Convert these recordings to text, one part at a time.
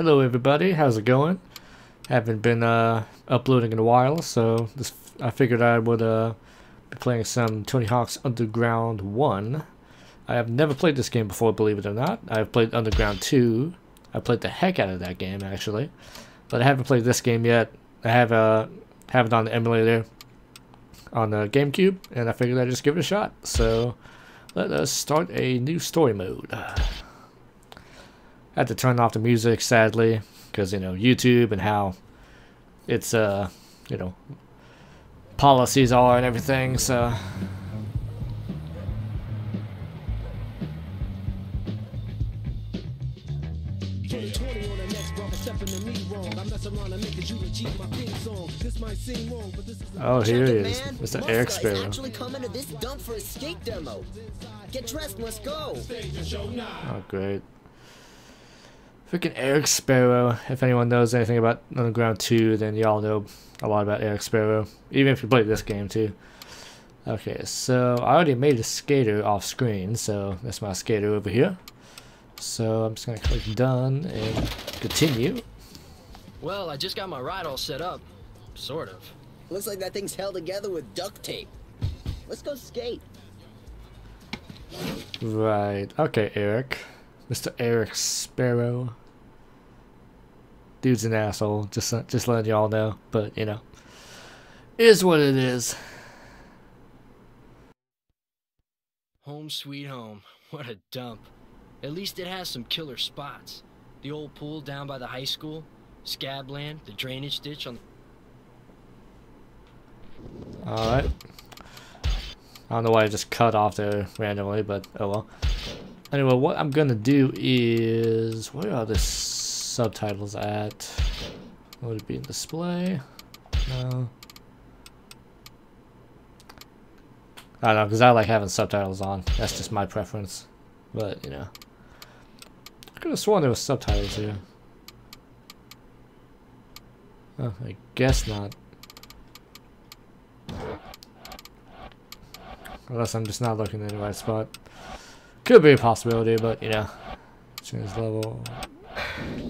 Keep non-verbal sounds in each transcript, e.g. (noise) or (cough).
hello everybody, how's it going? Haven't been uh, uploading in a while, so this, I figured I would uh, be playing some Tony Hawk's Underground 1. I have never played this game before, believe it or not. I've played Underground 2. I played the heck out of that game, actually. But I haven't played this game yet. I have, uh, have it on the emulator on the GameCube, and I figured I'd just give it a shot. So, let us start a new story mode had to turn off the music sadly because you know YouTube and how its uh you know policies are and everything so Oh, here he is, Mr. Eric Sparrow. Actually coming to this dump for a skate demo. Get dressed, let's go. Oh, great. Freaking Eric Sparrow. If anyone knows anything about Underground 2, then y'all know a lot about Eric Sparrow. Even if you played this game too. Okay, so I already made a skater off screen, so that's my skater over here. So I'm just gonna click done and continue. Well, I just got my ride all set up. Sort of. Looks like that thing's held together with duct tape. Let's go skate. Right. Okay, Eric. Mr. Eric Sparrow. Dude's an asshole. Just just letting y'all know. But you know, is what it is. Home sweet home. (laughs) What a dump. At least it has some killer spots. The old pool down by the high school, Scabland, the drainage ditch on. All right. I don't know why I just cut off there randomly, but oh well. Anyway, what I'm gonna do is where are the subtitles at? Would it be in display? No. I don't know, because I like having subtitles on. That's just my preference. But, you know. I could have sworn there was subtitles here. Oh, I guess not. Unless I'm just not looking in the right spot. Could be a possibility, but, you know. Change level.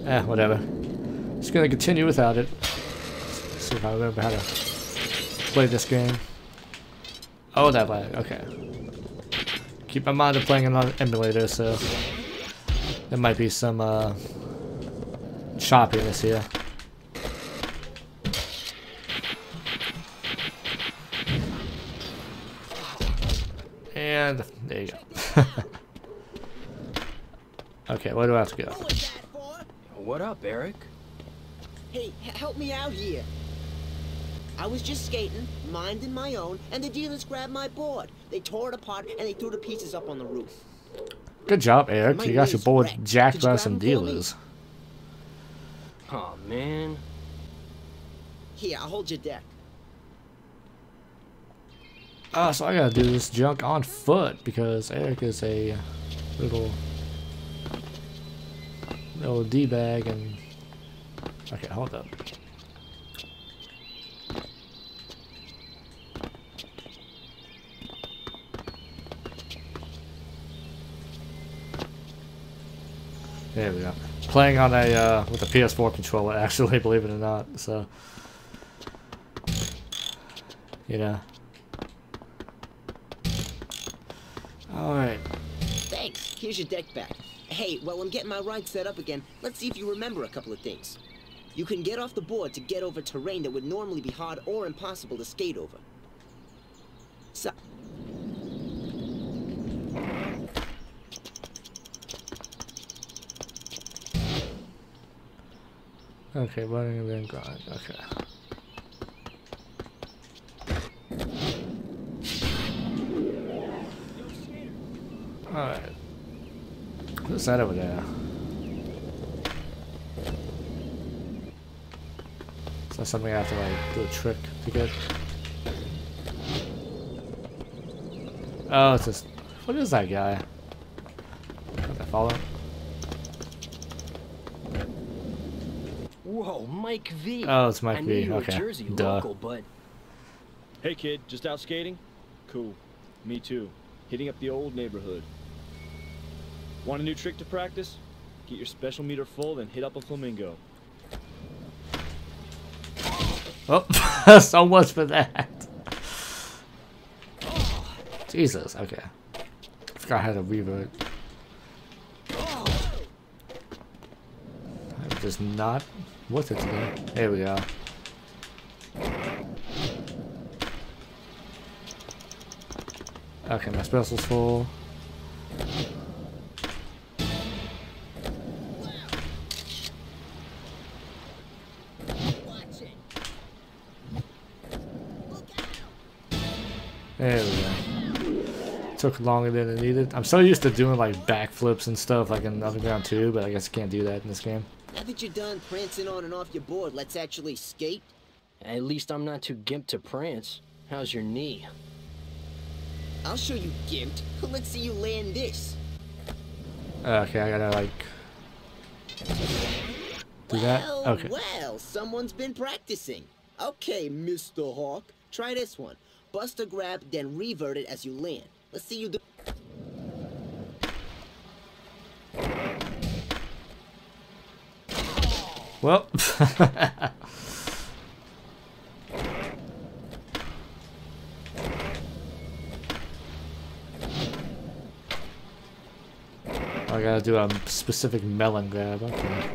Eh, whatever. Just gonna continue without it. Let's see if I remember how to play this game. Oh, that way. Okay. Keep in mind of playing another emulator, so there might be some uh, choppiness here. And there you go. (laughs) Okay, where do I have to go? What up, Eric? Hey, help me out here. I was just skating, minding my own, and the dealers grabbed my board. They tore it apart and they threw the pieces up on the roof. Good job, Eric. You got your board wrecked. jacked by some dealers. Oh man. Here, I'll hold your deck. Ah, so I gotta do this junk on foot because Eric is a little little D-bag and... Okay, hold up. There we go. Playing on a uh, with a PS4 controller, (laughs) actually, believe it or not. So, you know. All right. Thanks. Here's your deck back. Hey, while I'm getting my ride set up again, let's see if you remember a couple of things. You can get off the board to get over terrain that would normally be hard or impossible to skate over. So... Okay, running and then grind. Okay. Alright. What's that over there? Is that something I have to like do a trick to get? Oh, it's just what is that guy? Can I follow? Whoa, Mike V. Oh, it's Mike I V. okay. Jersey Duh. local, but Hey kid, just out skating? Cool. Me too. Hitting up the old neighborhood. Want a new trick to practice? Get your special meter full, then hit up a flamingo. Oh, (laughs) so much for that. Jesus, okay. I forgot how to revert. I'm just not with it today. There we go. Okay, my special's full. Took longer than it needed. I'm so used to doing like backflips and stuff like in Underground 2, but I guess I can't do that in this game. Now that you're done prancing on and off your board, let's actually skate. At least I'm not too gimped to prance. How's your knee? I'll show you gimped. (laughs) Let's see you land this. Uh, okay, I gotta like do that. Well, Okay. well, someone's been practicing. Okay, Mr. Hawk, try this one. Bust a grab, then revert it as you land. Let's see you do. Well, (laughs) I gotta do a specific melon grab. Okay.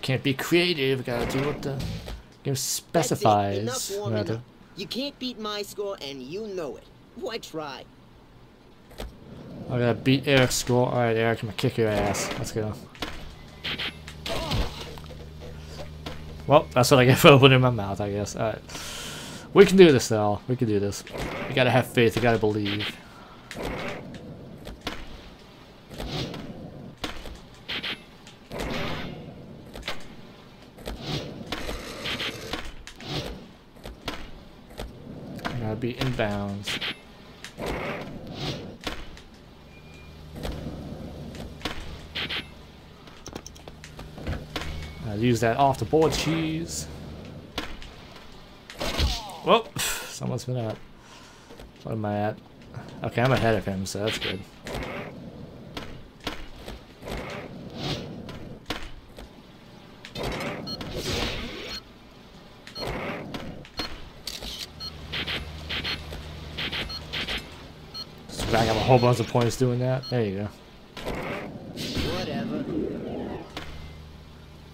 Can't be creative. Gotta do what the game specifies. Rather. You can't beat my score, and you know it. Why try? I gotta beat Eric's score. Alright, Eric, I'm gonna kick your ass. Let's go. Well, that's what I get (laughs) for opening my mouth, I guess. Alright. We can do this, though. We can do this. You gotta have faith. You gotta believe. Be inbounds. I'll use that off the board cheese. Whoa, (sighs) someone's been out. What am I at? Okay, I'm ahead of him, so that's good. Got a whole bunch of points doing that. There you go. Whatever.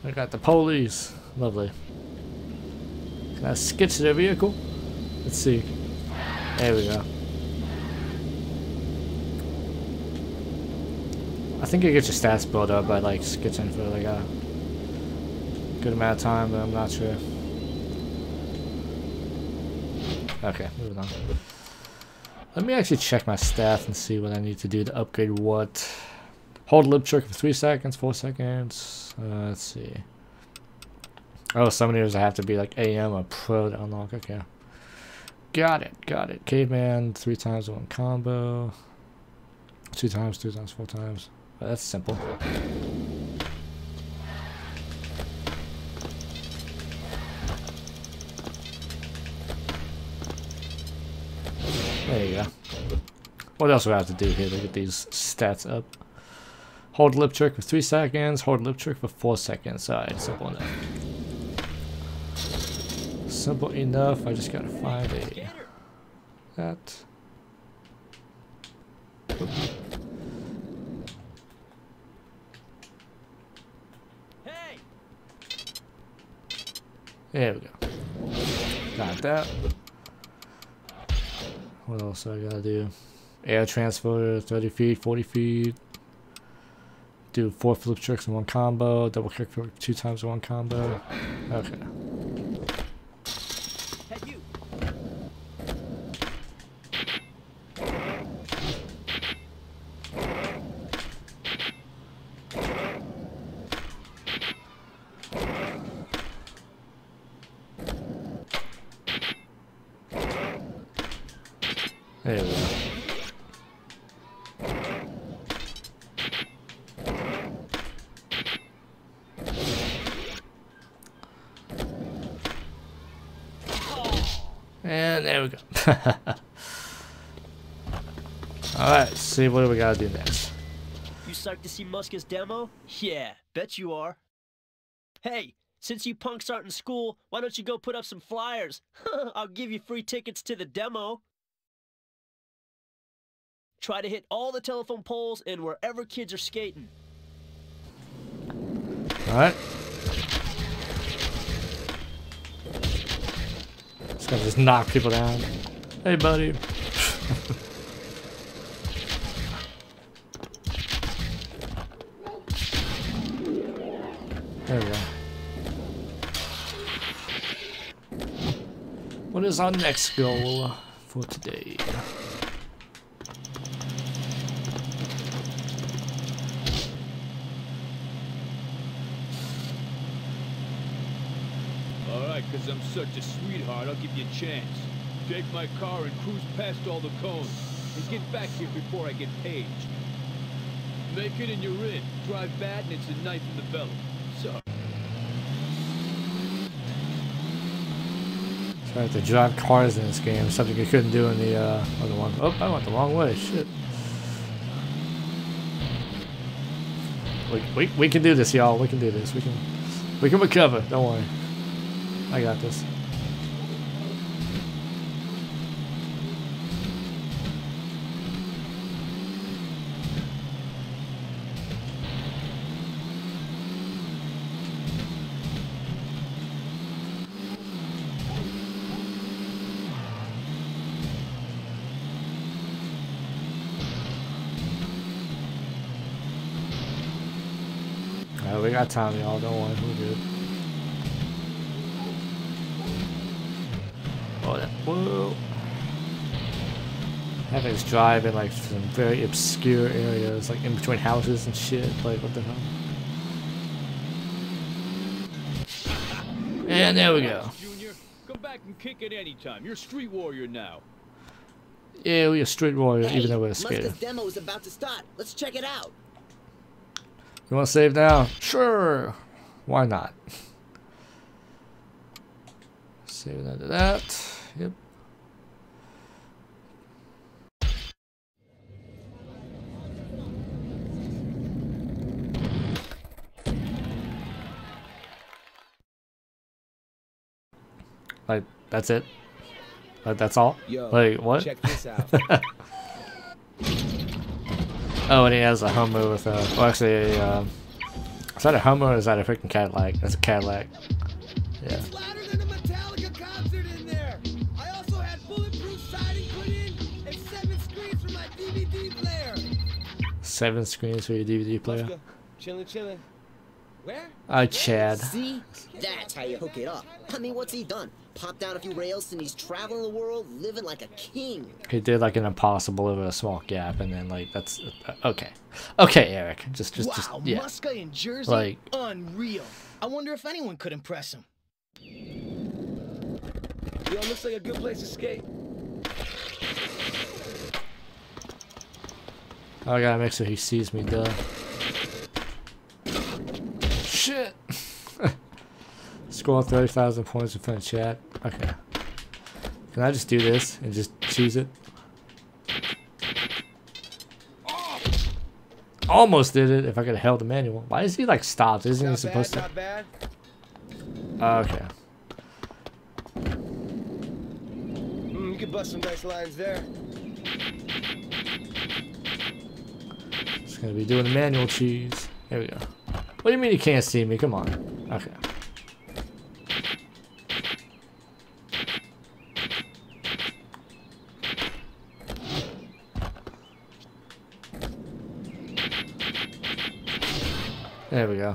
I got the police. Lovely. Can I skitch their vehicle? Let's see. There we go. I think you get your stats built up by like skitching for like a good amount of time, but I'm not sure. Okay, moving on. Let me actually check my stats and see what I need to do to upgrade what. Hold lip trick for 3 seconds, 4 seconds. Uh, let's see. Oh, some of I have to be like AM or pro to unlock. Okay. Got it, got it. Caveman, 3 times one combo. 2 times, 2 times, 4 times. Well, that's simple. There you go. What else do I have to do here to get these stats up? Hold lip trick for 3 seconds, hold lip trick for 4 seconds. Alright, simple enough. Simple enough, I just gotta find a... That... There we go. Got that. What else I gotta do? Air transfer, 30 feet, 40 feet. Do four flip tricks in one combo. Double kick two times in one combo. Okay. Hey, you! There we go. And there we go. (laughs) Alright, see what do we gotta do next. You psyched to see Muska's demo? Yeah, bet you are. Hey, since you punks aren't in school, why don't you go put up some flyers? (laughs) I'll give you free tickets to the demo. Try to hit all the telephone poles and wherever kids are skating. Alright. Just gonna just knock people down. Hey, buddy. (laughs) there we go. What is our next goal for today? Alright, because I'm such a sweetheart, I'll give you a chance. Take my car and cruise past all the cones. And get back here before I get paged. Make it and you're in. Drive bad and it's a knife in the belly. So. So I have to drive cars in this game, something you couldn't do in the uh, other one. Oh, I went the wrong way. Shit. We, we, we can do this, y'all. We can do this. We can we can recover. Don't worry. I got this. We got time, y'all. Don't worry. We're good. Oh, that. Whoa. Having us drive in like some very obscure areas, like in between houses and shit. Like, what the hell? And there we go. Junior, come back and kick it anytime. You're a street warrior now. Yeah, we're a street warrior, Hey, even though we're a skater. Demo is about to start. Let's check it out. You want to save now? Sure. Why not? Save that to that. Yep. Like, that's it? Like, that's all? Yo, like, what? check this out. (laughs) Oh, and he has a Hummer with a. Well, actually, a, um, is that a Hummer or is that a freaking Cadillac? That's a Cadillac. Seven screens for your DVD player. Muska, chillin', chillin'. Where? Oh, Chad. See? That's how you hook it up. I mean, what's he done? Popped down a few rails and he's traveling the world, living like a king. He did like an impossible over a small gap, and then like that's uh, okay. Okay, Eric. Just, just, just wow, yeah. Muska in Jersey? Like- Unreal. I wonder if anyone could impress him. Yo, looks like a good place to skate. I gotta make sure he sees me, duh. Shit. (laughs) Score 30,000 points in front of Chad. Okay. Can I just do this and just choose it? Almost did it if I could have held the manual. Why is he like stopped? Isn't he supposed bad, to? not. Okay. Mm, you could bust some nice lines there. Just gonna be doing the manual cheese. There we go. What do you mean you can't see me? Come on. Okay. There we go.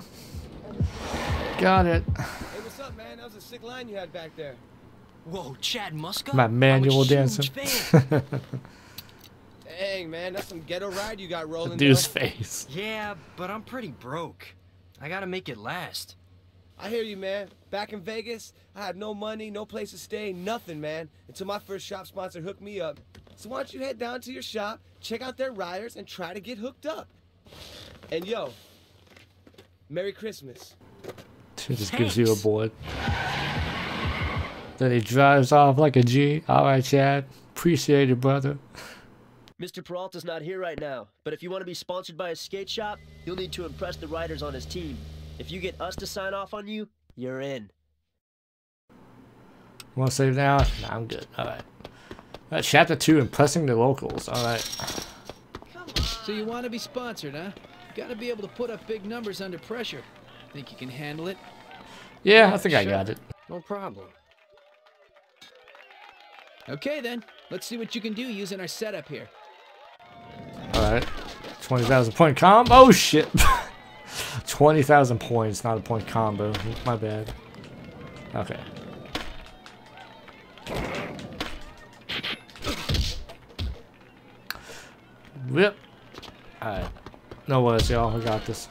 Got it. Hey, what's up, man? That was a sick line you had back there. Whoa, Chad Muska? My I'm a manual huge dancer. (laughs) fan. Dang, man, that's some ghetto ride you got rolling. Dude's though. face. yeah, but I'm pretty broke. I gotta make it last. I hear you, man. Back in Vegas, I had no money, no place to stay, nothing, man, until my first shop sponsor hooked me up. So why don't you head down to your shop, check out their riders, and try to get hooked up? And yo, Merry Christmas. He just gives you a Thanks. board. Then he drives off like a G. Alright, Chad. Appreciate it, brother. Mr. Peralta's not here right now, but if you want to be sponsored by a skate shop, you'll need to impress the riders on his team. If you get us to sign off on you, you're in. Want to save now? Nah, I'm good. All right. All right. Chapter two: Impressing the locals. All right. So you want to be sponsored, huh? Got to be able to put up big numbers under pressure. Think you can handle it? Yeah, I think I got it. No problem. Okay then. Let's see what you can do using our setup here. All right. Twenty thousand point combo. Oh shit. (laughs) Twenty thousand points, not a point combo. My bad. Okay. Whip. Alright. No worries, y'all. We got this.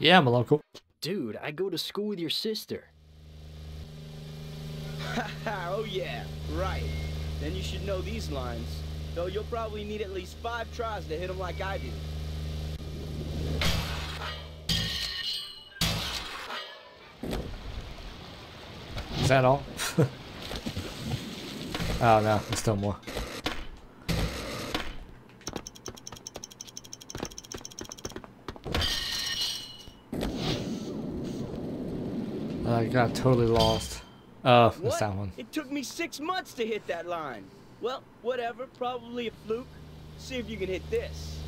Yeah, I'm a local. Dude, I go to school with your sister. (laughs) oh yeah, right. Then you should know these lines. Though you'll probably need at least five tries to hit them like I do. Is that all? (laughs) oh no, there's still more. I got totally lost. Oh, that's that one. It took me six months to hit that line. Well, whatever. Probably a fluke. See if you can hit this.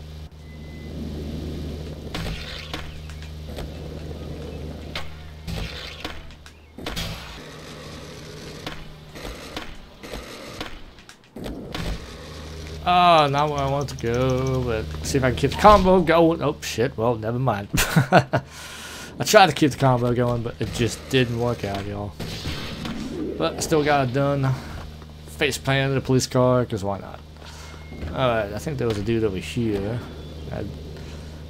Oh, not where I want to go, but see if I can keep the combo going. Oh shit, well, never mind. (laughs) I tried to keep the combo going, but it just didn't work out, y'all. But I still got it done. Face planted the police car, because why not? Alright, I think there was a dude over here. Had,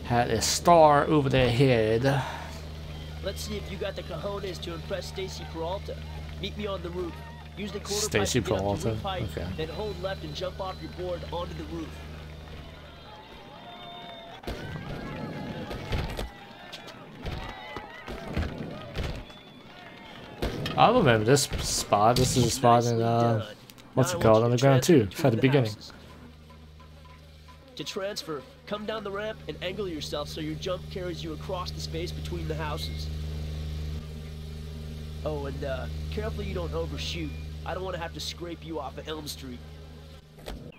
had a star over their head. Let's see if you got the cojones to impress Stacy Peralta. Meet me on the roof. Use the quarter Stacy pipe to get up the Peralta, height, okay. then hold left and jump off your board onto the roof. I remember this spot. This is a spot in, uh, what's it called? Underground 2. At the beginning. To transfer, come down the ramp and angle yourself so your jump carries you across the space between the houses. Oh, and uh, careful you don't overshoot. I don't want to have to scrape you off of Elm Street.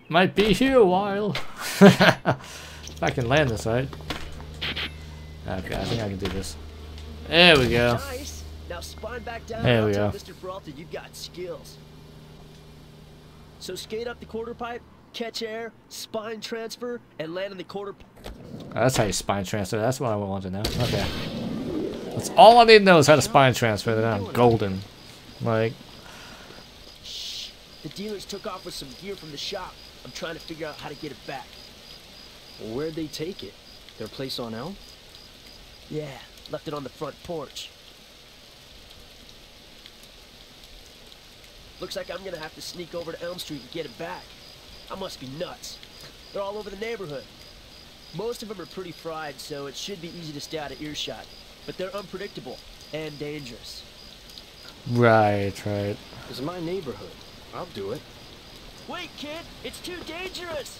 Might be here a while. (laughs) if I can land this, right? Okay, I think I can do this. There we go. Nice. Now spine back down. There we go. Mr. Peralta you've got skills. So skate up the quarter pipe, catch air, spine transfer, and land in the quarter. That's how you spine transfer. That's what I want to know. Okay. That's all I need to know is how to spine transfer. Then I'm golden. Like, Shh. The dealers took off with some gear from the shop. I'm trying to figure out how to get it back. Where'd they take it? Their place on Elm? Yeah, left it on the front porch. Looks like I'm gonna have to sneak over to Elm Street and get it back. I must be nuts. They're all over the neighborhood. Most of them are pretty fried, so it should be easy to stay out of earshot. But they're unpredictable and dangerous. right, right. It's my neighborhood. I'll do it. Wait, kid! It's too dangerous!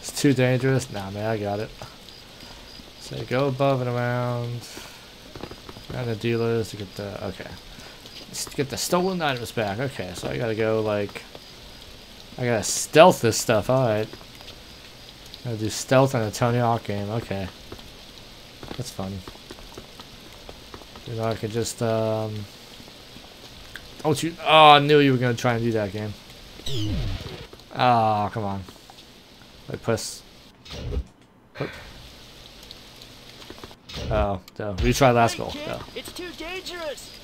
It's too dangerous. Nah, man, I got it. So go above and around. Around the dealers to get the okay. Get the stolen items back. Okay, so I gotta go like. I gotta stealth this stuff. All right. Gotta do stealth on a Tony Hawk game. Okay. That's fun. You know, I could just um. Don't you? Oh, I knew you were gonna try and do that game. Oh, come on. Press. Oop. Oh, no. Retry last goal. No. It's too dangerous!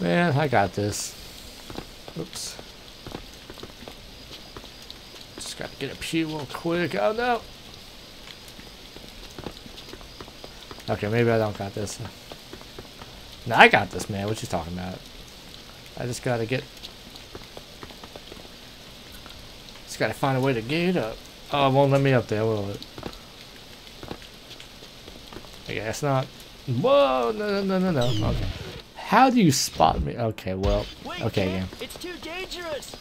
Man, I got this. Oops. Just gotta get up here real quick. Oh no! Okay, maybe I don't got this. No, I got this, man. What you talking about? I just gotta get... Just gotta find a way to get up. Oh, it won't let me up there, will it? I guess not. Whoa, no, no, no, no, no. Okay. How do you spot me? Okay, well, Wait, okay, game. It's too dangerous.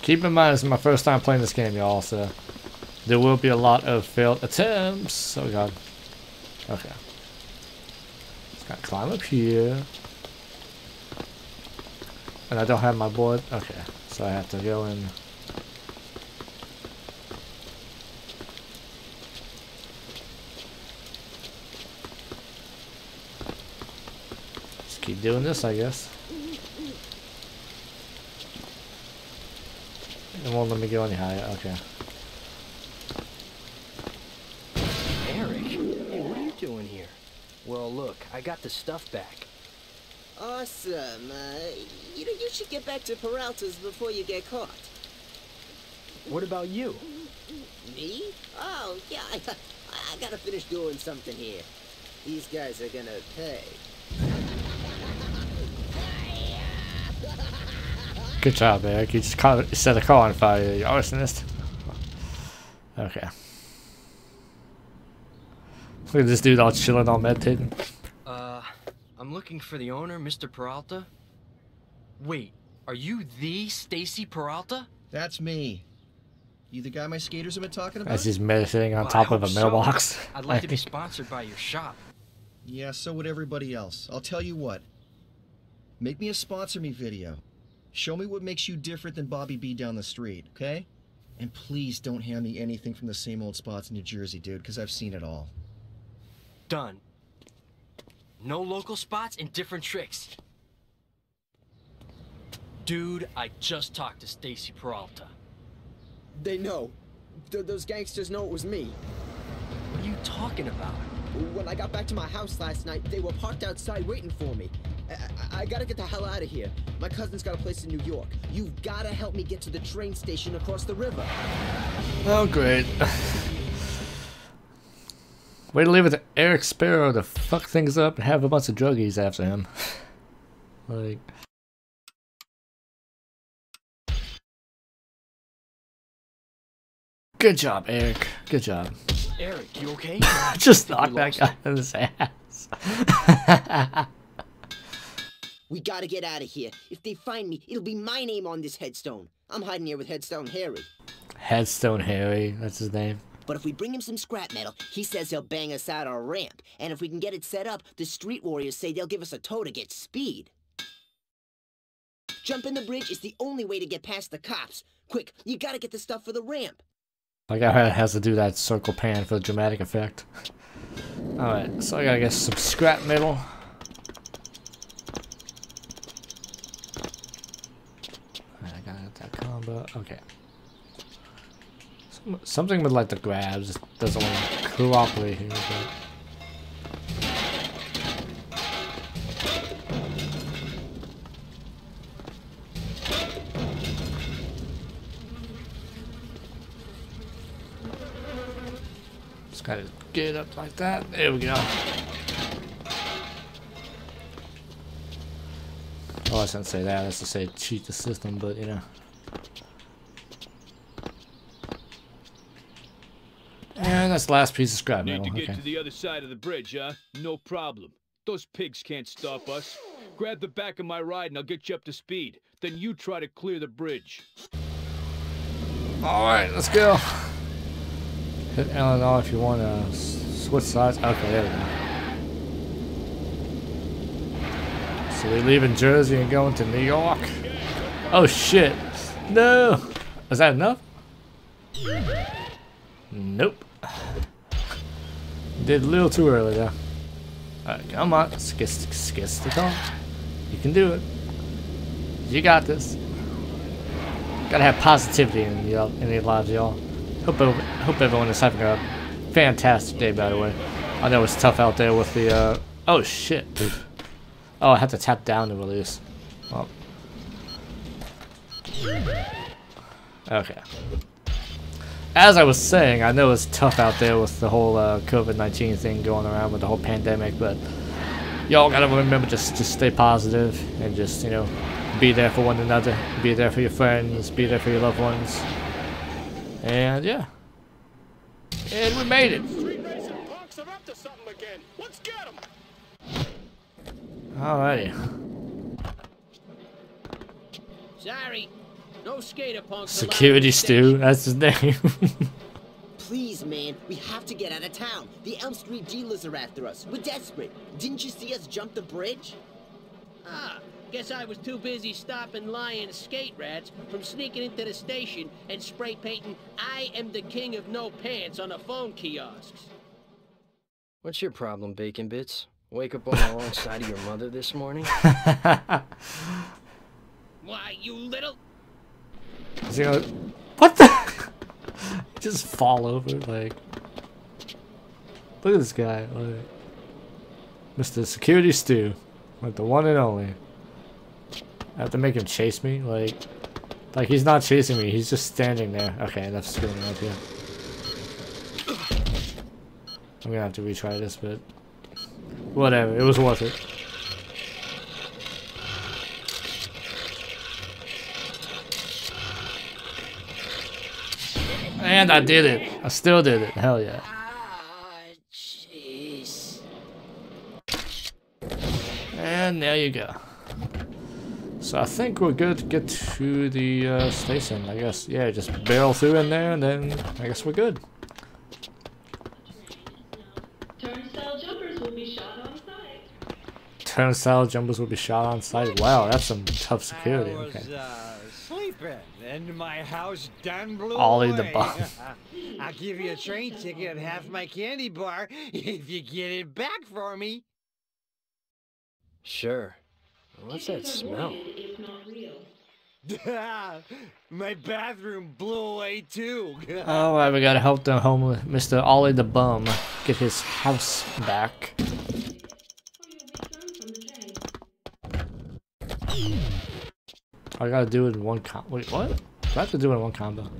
Keep in mind, this is my first time playing this game, y'all, so there will be a lot of failed attempts. Oh, God. Okay. Just gotta climb up here. And I don't have my board. Okay, so I have to go in. Doing this, I guess. It won't let me go any higher. Okay. Eric, hey, what are you doing here? Well, look, I got the stuff back. Awesome. Uh, you know, you should get back to Peralta's before you get caught. What about you? Me? Oh, yeah, I, (laughs) I gotta finish doing something here. These guys are gonna pay. Good job, Eric. You just caught, you set a car on fire, you arsonist. Okay. Look at this dude all chilling, all meditating. Uh, I'm looking for the owner, Mr. Peralta. Wait, are you the Stacy Peralta? That's me. You the guy my skaters have been talking about? As he's meditating on Well, top of hope a so. mailbox. I'd like to be (laughs) sponsored by your shop. Yeah, so would everybody else. I'll tell you what. Make me a sponsor me video. Show me what makes you different than Bobby B down the street, okay? And please don't hand me anything from the same old spots in New Jersey, dude, because I've seen it all. Done. No local spots and different tricks. Dude, I just talked to Stacy Peralta. They know. Th- those gangsters know it was me. What are you talking about? When I got back to my house last night, they were parked outside waiting for me. I, I, I gotta get the hell out of here. My cousin's got a place in New York. You've gotta help me get to the train station across the river. Oh, great. Way to leave it to Eric Sparrow to fuck things up and have a bunch of druggies after him. (sighs) like, good job, Eric. Good job. Eric, you okay? (laughs) Just I knock that lost guy in his ass. (laughs) We gotta get out of here. If they find me, it'll be my name on this headstone. I'm hiding here with Headstone Harry. Headstone Harry, that's his name. But if we bring him some scrap metal, he says he'll bang us out our ramp. And if we can get it set up, the street warriors say they'll give us a tow to get speed. Jumping the bridge is the only way to get past the cops. Quick, you gotta get the stuff for the ramp. Like I has to do that circle pan for the dramatic effect. (laughs) Alright, so I gotta get some scrap metal. Alright, I got. Okay. Some, something with like the grabs doesn't want to cooperate here, but. Just gotta get up like that. There we go. Oh, I shouldn't say that. That's to say cheat the system, but you know. And that's last piece of scrap Need to get Okay. to the other side of the bridge, huh? No problem. Those pigs can't stop us. Grab the back of my ride and I'll get you up to speed. Then you try to clear the bridge. Alright, let's go. Hit Illinois if you want to switch sides. Okay, there we go. So we're leaving Jersey and going to New York. Oh shit. No. Is that enough? Nope. Did a little too early there. Alright, come on. Skis, skis the car. You can do it. You got this. Gotta have positivity in y'all in your lives, y'all. Hope hope everyone is having a fantastic day. By the way, I know it's tough out there with the. Uh, oh shit! Oh, I have to tap down to release. Well. Okay. As I was saying, I know it's tough out there with the whole uh, COVID-19 thing going around with the whole pandemic, but y'all gotta remember just to stay positive and just, you know, be there for one another, be there for your friends, be there for your loved ones. And yeah. And we made it. Alrighty. Sorry, no skater punks. Security Stu, that's his name. (laughs) Please, man, we have to get out of town. The Elm Street dealers are after us. We're desperate. Didn't you see us jump the bridge? Ah, guess I was too busy stopping lying skate rats from sneaking into the station and spray painting I am the king of no pants on the phone kiosks. What's your problem, Bacon Bits? Wake up on the wrong (laughs) side of your mother this morning? (laughs) Why, you little... Gonna... What the? (laughs) Just fall over, like... Look at this guy, like... Mr. Security Stu, Like the one and only. I have to make him chase me, like... Like, he's not chasing me, he's just standing there. Okay, enough screwing around here. I'm gonna have to retry this, but... Whatever, it was worth it. And I did it. I still did it. Hell yeah. Jeez. And there you go. So I think we're good to get to the uh, station, I guess. Yeah, just barrel through in there and then I guess we're good. Turnstile jumpers will be shot on sight. Turnstile jumpers will be shot on sight. Wow, that's some tough security. Okay. Sleeping, and my house done blew Ollie away. the (laughs) bomb. I'll give you a train ticket and half my candy bar (laughs) if you get it back for me. Sure. What's that smell? It's not real. (laughs) my bathroom blew away too. Oh, Alright, we gotta help the homeless Mr. Ollie the Bum get his house back. I gotta do it in one com- wait, what? Do I have to do it in one combo?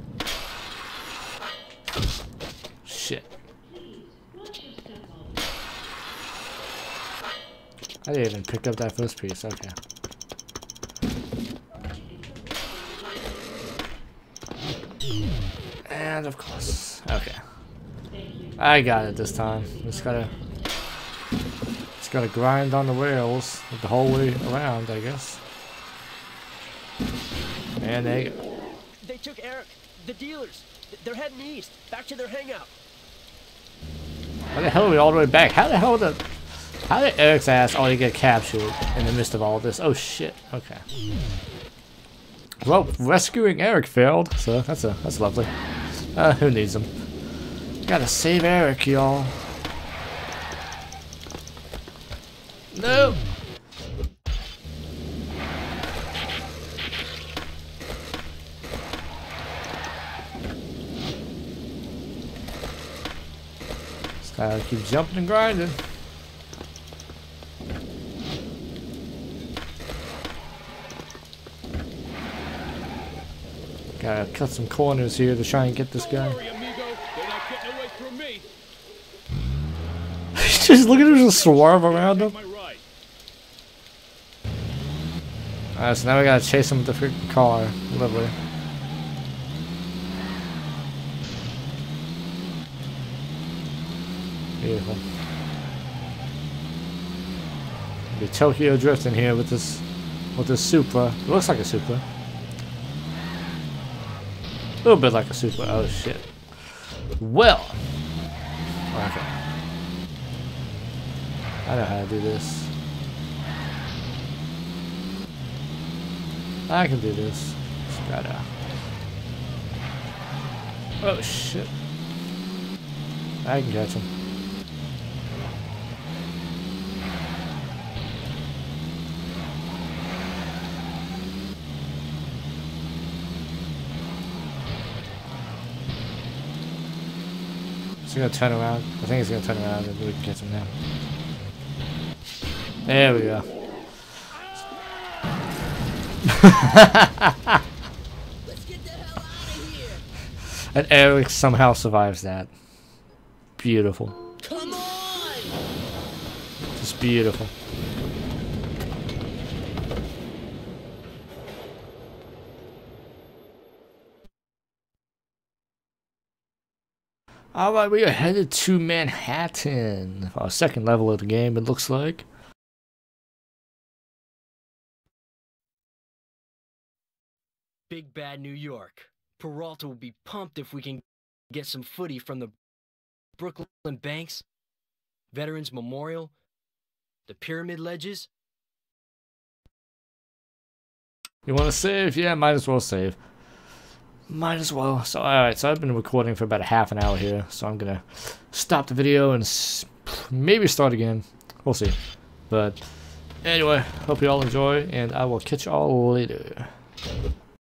Shit. I didn't even pick up that first piece, okay. And of course, okay. I got it this time. Just gotta, just gotta grind on the rails the whole way around, I guess. And they, They took Eric. The dealers. They're heading east, back to their hangout. why the hell are we all the way back? How the hell did, how did Eric's ass already get captured in the midst of all this? Oh shit. Okay. Well, rescuing Eric failed, so that's a that's lovely. Uh, who needs him? Gotta save Eric, y'all. No. Gotta keep jumping and grinding. Gotta cut some corners here to try and get this guy. Worry, amigo. They're not getting away from me. (laughs) just look at him just swarm around him. Alright, so now we gotta chase him with the freaking car. Lovely. Beautiful. Be Tokyo drifting here with this with this Supra. It looks like a Supra. A little bit like a Supra. Oh shit. Well. Okay. I know how to do this. I can do this. Just gotta. Oh shit. I can catch him. He's gonna turn around. I think he's gonna turn around and we can catch him now. There we go. (laughs) And Eric somehow survives that. Beautiful. Come on! Just beautiful. Alright, we are headed to Manhattan. Our second level of the game, it looks like. Big bad New York. Peralta will be pumped if we can get some footy from the Brooklyn Banks, Veterans Memorial, the Pyramid Ledges. You want to save? Yeah, might as well save. Might as well. So, alright, so I've been recording for about a half an hour here, so I'm gonna stop the video and maybe start again. We'll see. But, anyway, hope you all enjoy, and I will catch you all later.